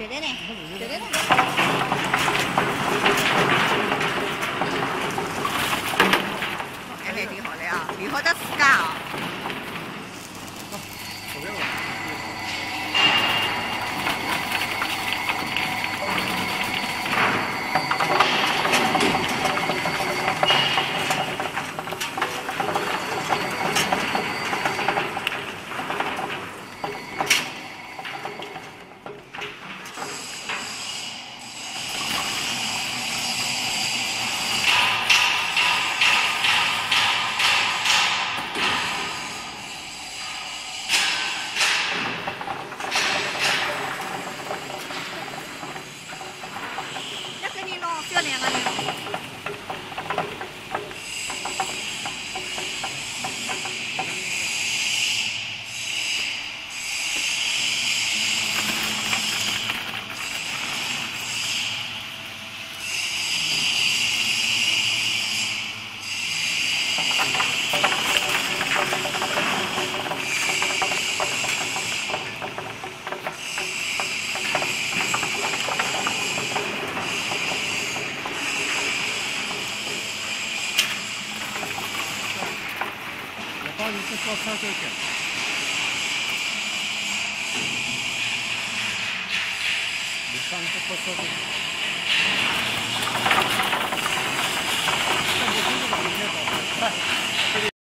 这边呢，这边呢，安排挺好的啊，以后再干啊。掉脸了你川に行ってしまったという件。